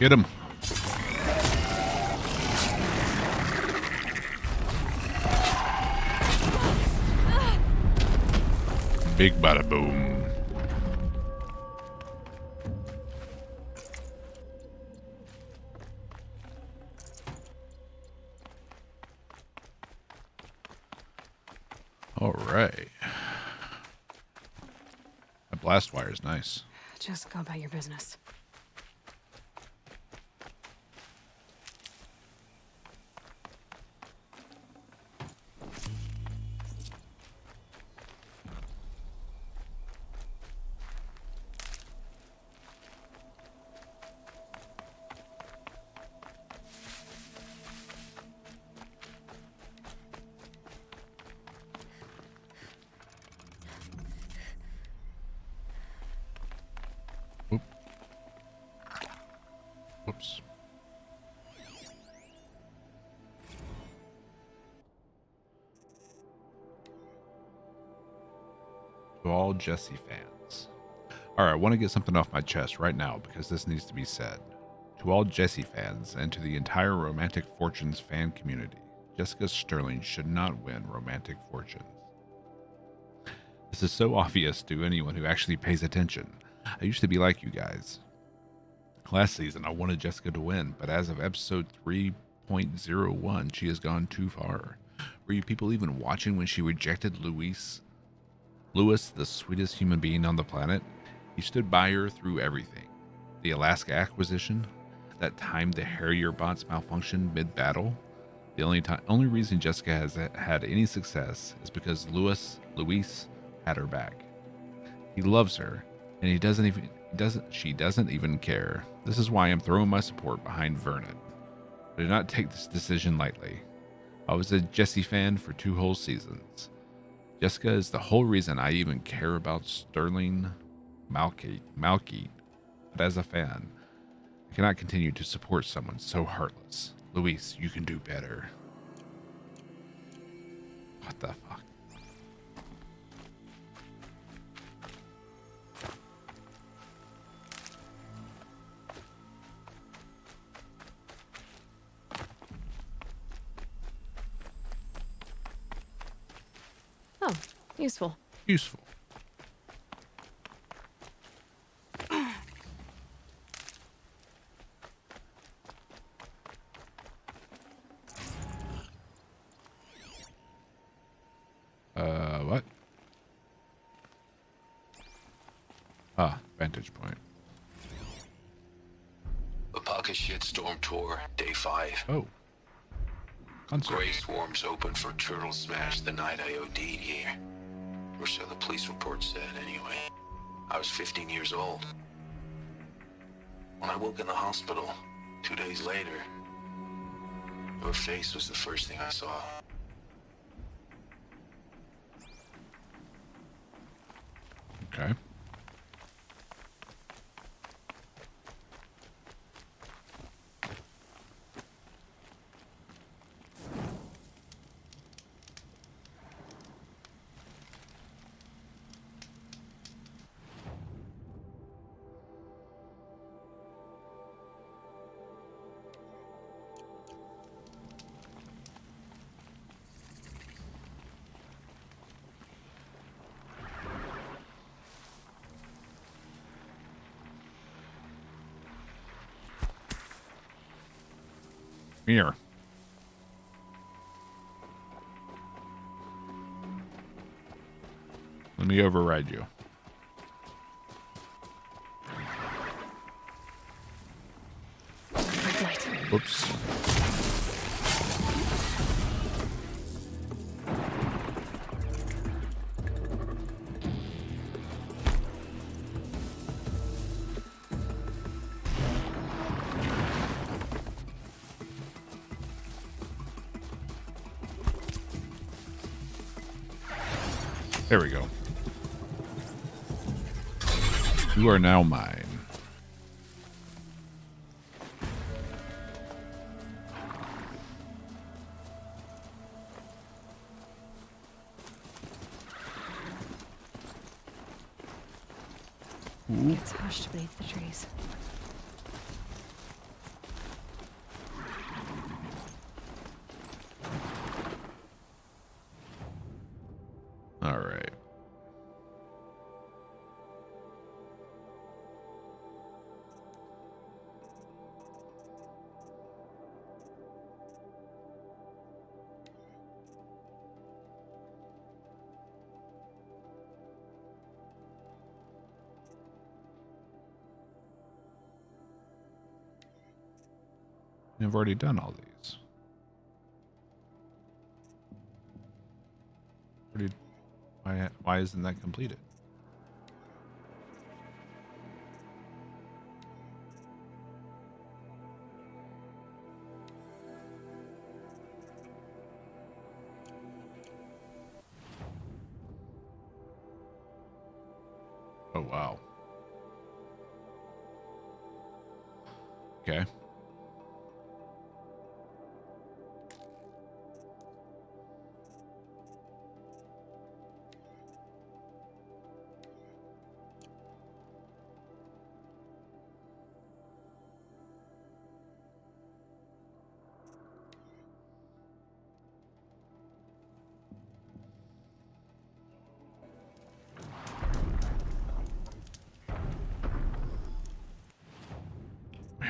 Get him. Big bada boom. All right. That blast wire is nice. Just go about your business. To all Jesse fans. All right, I want to get something off my chest right now because this needs to be said. To all Jesse fans and to the entire Romantic Fortunes fan community, Jessica Sterling should not win Romantic Fortunes. This is so obvious to anyone who actually pays attention. I used to be like you guys. Last season, I wanted Jessica to win, but as of episode 3.01, she has gone too far. Were you people even watching when she rejected Luis? Lewis, the sweetest human being on the planet? He stood by her through everything. The Alaska acquisition, that time the Harrier bots malfunctioned mid-battle. The only time, only reason Jessica has had any success is because Lewis, Luis, had her back. He loves her, and he doesn't even doesn't she doesn't even care. This is why I'm throwing my support behind Vernon. I did not take this decision lightly. I was a Jesse fan for two whole seasons. Jessica is the whole reason I even care about Sterling Malkeet, Malkeet. But as a fan, I cannot continue to support someone so heartless. Luis, you can do better. What the fuck? Useful. Useful. Uh, what? Ah, vantage point. Apaka Shitstorm Tour, Day 5. Oh. Concert. Gray swarms open for Turtle Smash the night I OD'd here. Or so the police report said, anyway. I was 15 years old. When I woke in the hospital, two days later, your face was the first thing I saw. Here. Let me override you. Whoops. There we go. You are now mine. It's hushed beneath the trees. I've already done all these. Already, why, why isn't that completed?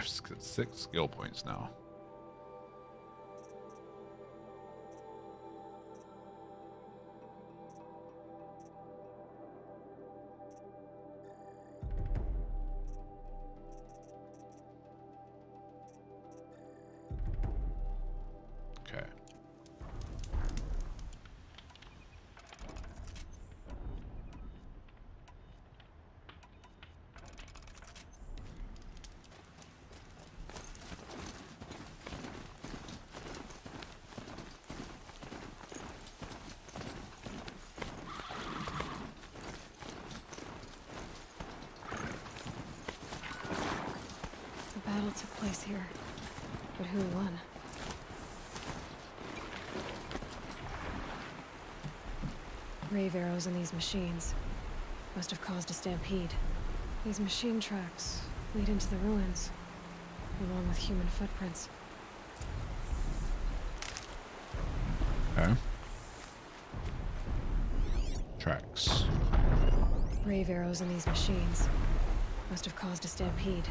Have six skill points now. Arrows in these machines must have caused a stampede. These machine tracks lead into the ruins, along with human footprints. Okay. Tracks. Brave arrows in these machines must have caused a stampede.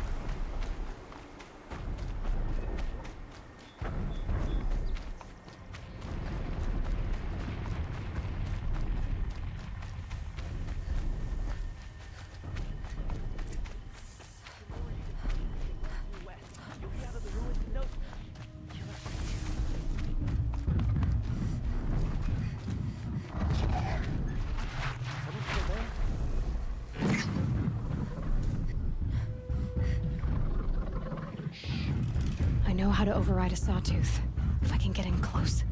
Override a sawtooth. If I can get in close.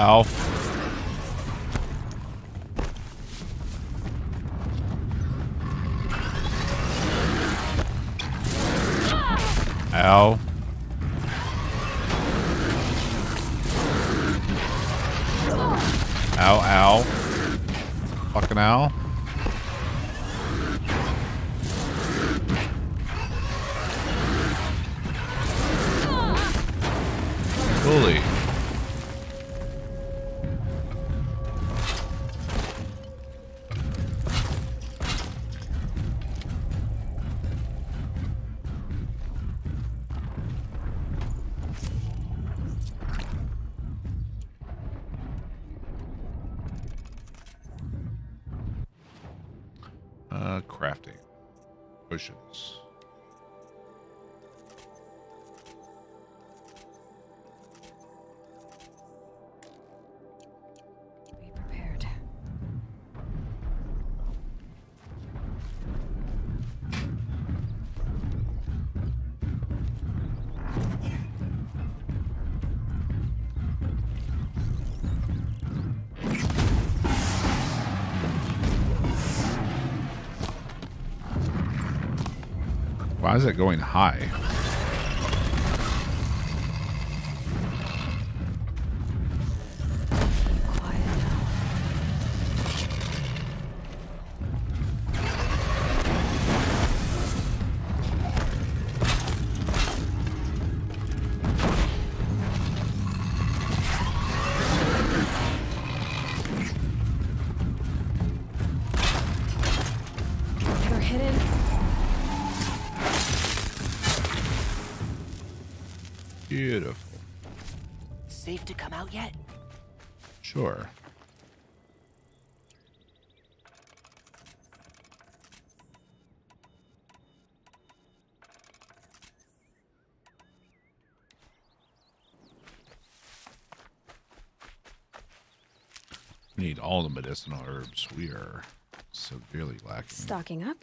Ow. Ow. Ow, ow. Fucking ow. Bully. Why is it going high? Need all the medicinal herbs. We are severely lacking. Stocking up?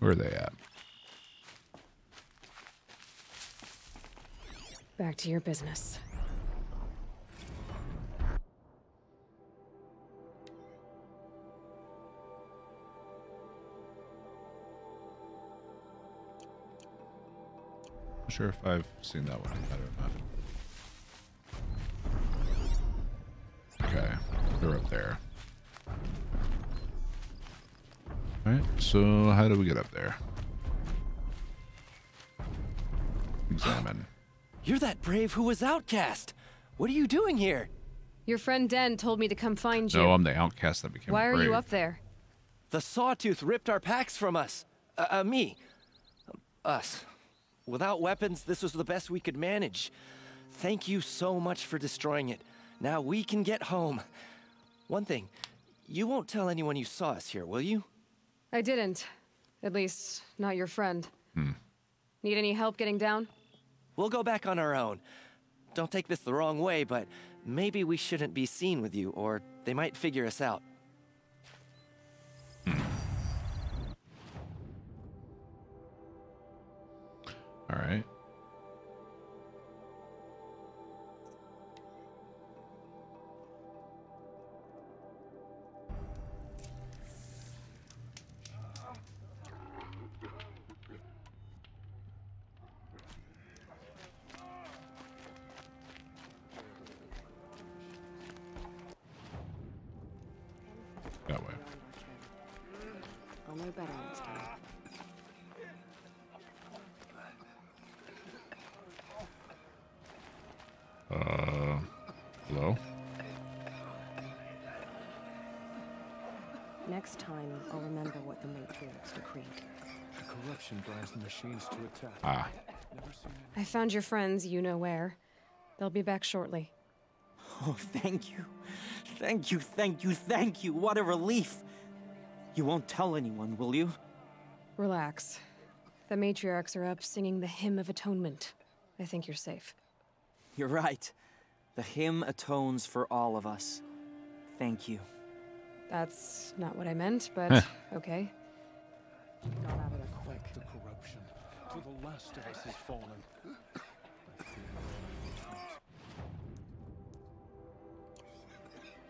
Where are they at? Back to your business. Sure if I've seen that one yet or not. Okay, they're up there. Alright, so how do we get up there? Examine. You're that brave who was outcast. What are you doing here? Your friend Den told me to come find you. No, I'm the outcast that became Why are you up there? The sawtooth ripped our packs from us. Uh, uh, me. Us. Without weapons, this was the best we could manage. Thank you so much for destroying it. Now we can get home. One thing, you won't tell anyone you saw us here, will you? I didn't. At least, not your friend. Hmm. Need any help getting down? We'll go back on our own. Don't take this the wrong way, but maybe we shouldn't be seen with you, or they might figure us out. Alright. That way. Better next time. Ah, Never seen I found your friends, you know where. They'll be back shortly. Oh, thank you. Thank you, thank you, thank you. What a relief. You won't tell anyone, will you? Relax. The matriarchs are up singing the Hymn of Atonement. I think you're safe. You're right. The hymn atones for all of us. Thank you. That's not what I meant, but okay. Got out of there quick. the corruption. To the last of us has fallen.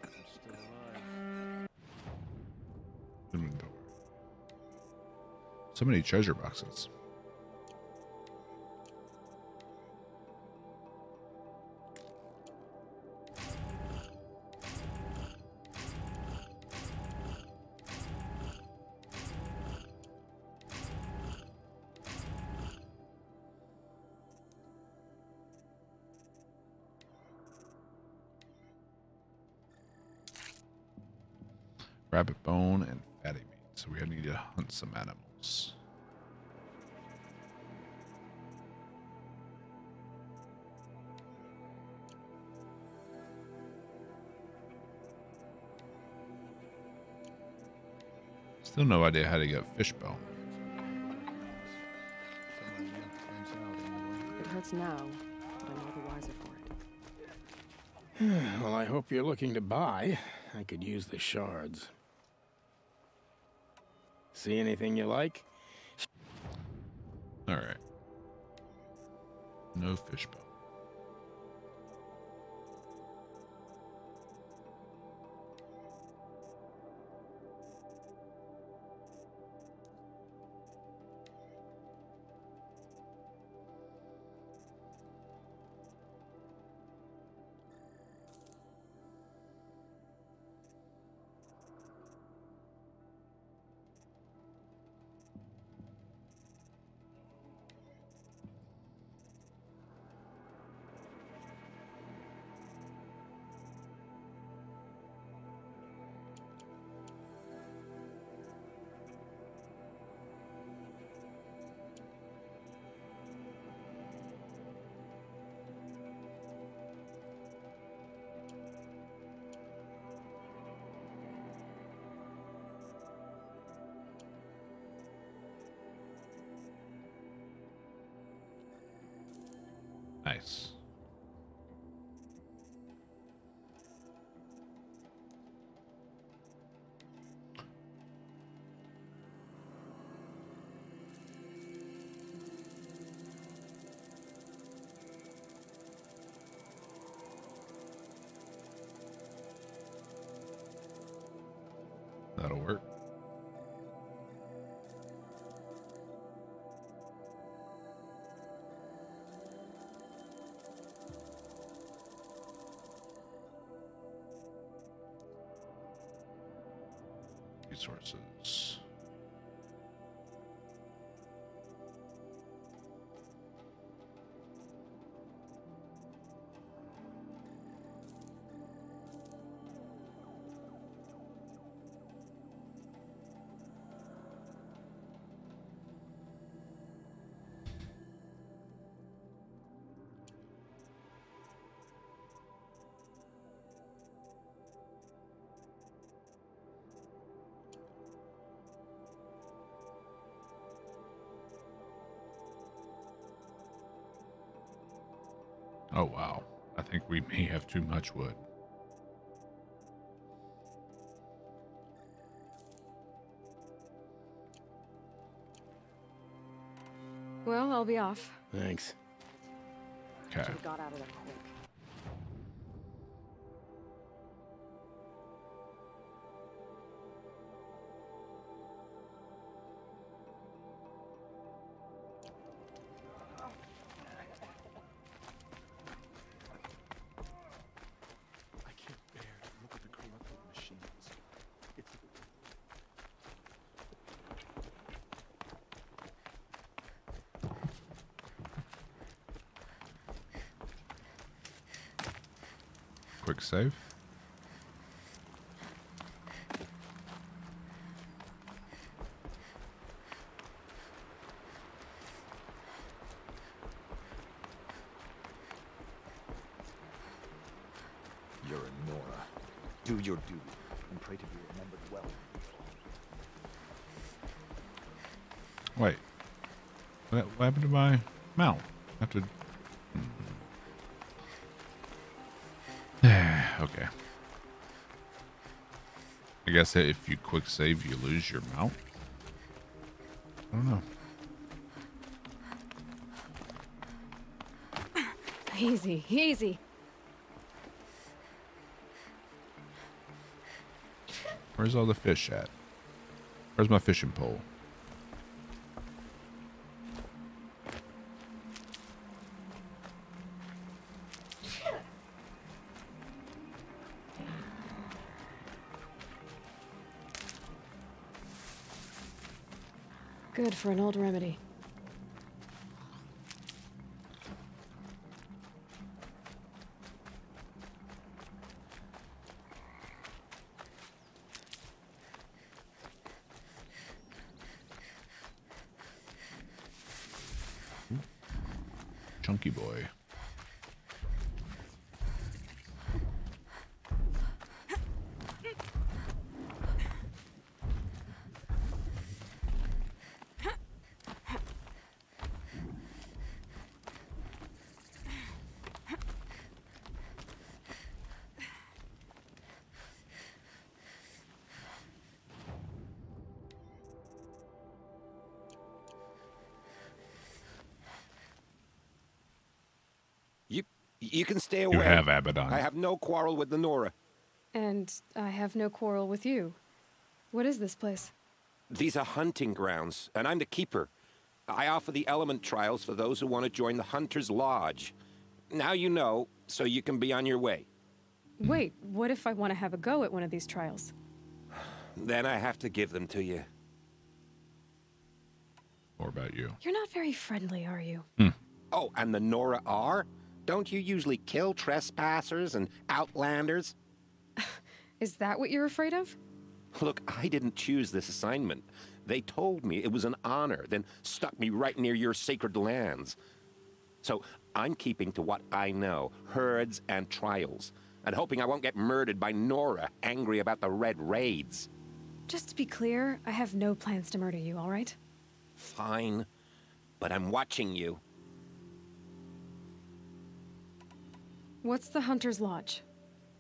I'm still alive. inventory. So many treasure boxes. Some animals. Still no idea how to get fish bone. Somebody else turns out anyway. It hurts now, but I'm all the wiser for it. Well, I hope you're looking to buy. I could use the shards. See anything you like? All right. No fish Nice. Resources. Too much wood. Well, I'll be off. Thanks. Okay. Got out of there quick. Save. You're a Nora. Do your duty and pray to be remembered well. Wait. What, happened to my mount? I have to. Okay. I guess if you quick save, you lose your mount. I don't know. Easy, easy. Where's all the fish at? Where's my fishing pole? For an old remedy. Chunky boy. You can stay away. You away. have Abaddon. I have no quarrel with the Nora. And I have no quarrel with you. What is this place? These are hunting grounds, and I'm the keeper. I offer the element trials for those who want to join the Hunter's Lodge. Now you know, so you can be on your way. Wait, what if I want to have a go at one of these trials? Then I have to give them to you. Or about you. You're not very friendly, are you? Hmm. Oh, and the Nora are? Don't you usually kill trespassers and outlanders? Is that what you're afraid of? Look, I didn't choose this assignment. They told me it was an honor, then stuck me right near your sacred lands. So I'm keeping to what I know herds and trials, and hoping I won't get murdered by Nora, angry about the Red Raids. Just to be clear, I have no plans to murder you, all right? Fine, but I'm watching you. What's the Hunter's Lodge?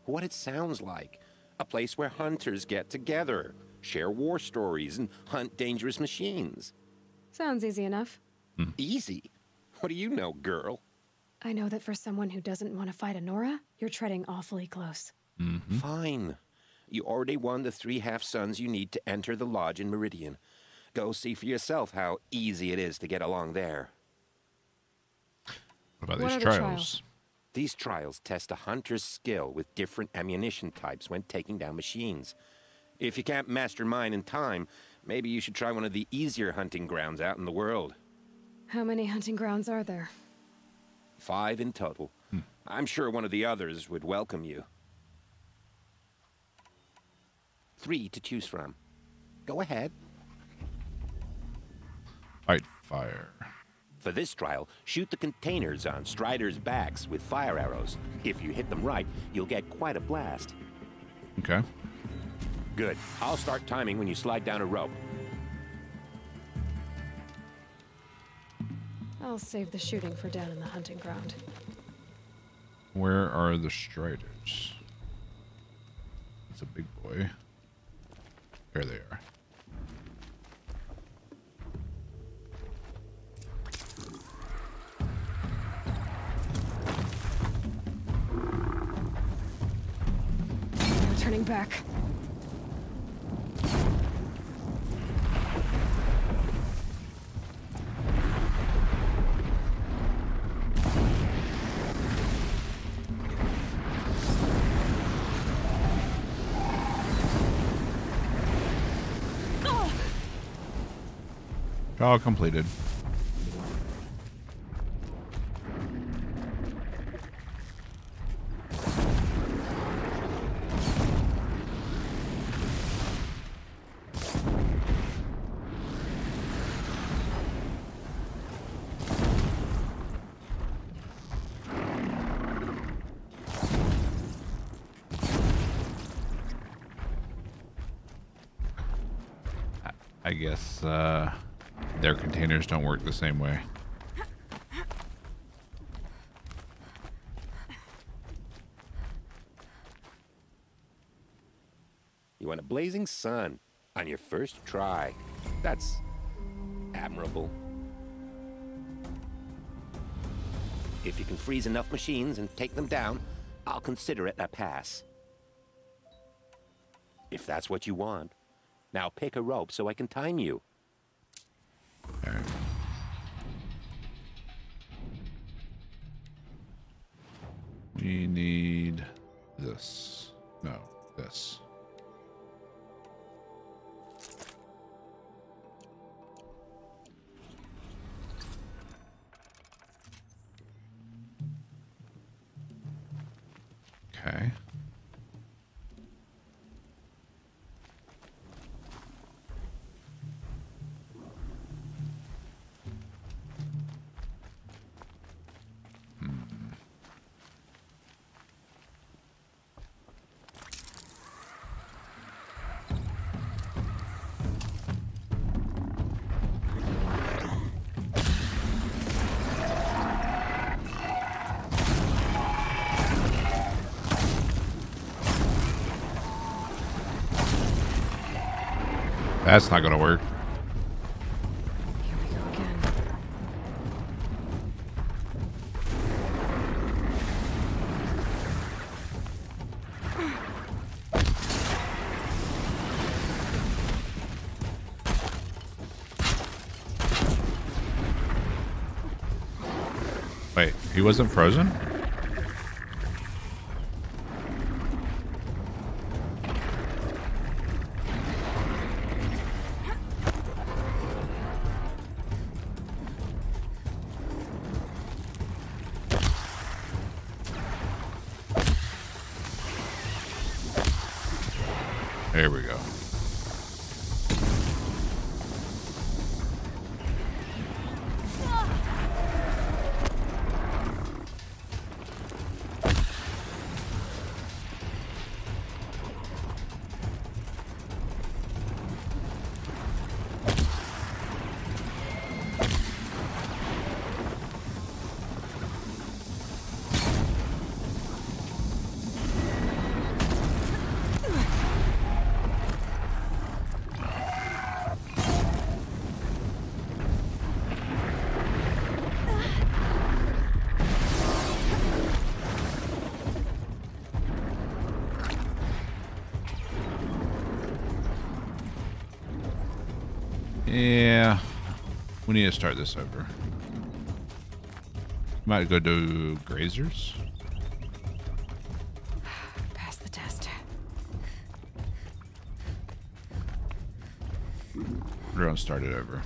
What it sounds like. A place where hunters get together, share war stories, and hunt dangerous machines. Sounds easy enough. Hmm. Easy? What do you know, girl? I know that for someone who doesn't want to fight Honora, you're treading awfully close. Mm-hmm. Fine. You already won the three half suns you need to enter the lodge in Meridian. Go see for yourself how easy it is to get along there. What about What these are the trials? Trials? These trials test a hunter's skill with different ammunition types when taking down machines. If you can't master mine in time, maybe you should try one of the easier hunting grounds out in the world. How many hunting grounds are there? Five in total. Hmm. I'm sure one of the others would welcome you. Three to choose from. Go ahead. Fight fire. For this trial, shoot the containers on Strider's backs with fire arrows. If you hit them right, you'll get quite a blast. Okay. Good. I'll start timing when you slide down a rope. I'll save the shooting for down in the hunting ground. Where are the Striders? It's a big boy. There they are. Turning back. All completed. I- guess uh, their containers don't work the same way. You want a blazing sun on your first try. That's admirable. If you can freeze enough machines and take them down, I'll consider it a pass. If that's what you want. Now pick a rope so I can time you. Okay. We need this. No, this. Okay. That's not gonna work. Wait, he wasn't frozen? We need to start this over. Might go to Grazers. Pass the test. We're gonna start it over.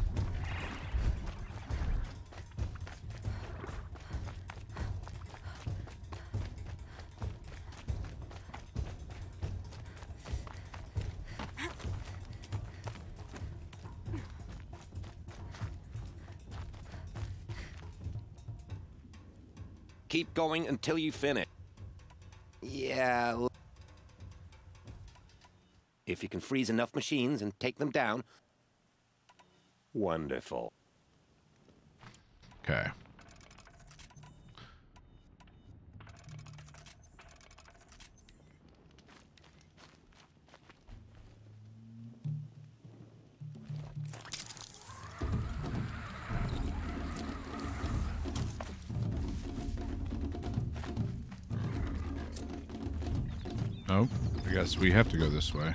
Keep going until you finish. Yeah. If you can freeze enough machines and take them down. Wonderful. Okay. Oh, I guess we have to go this way.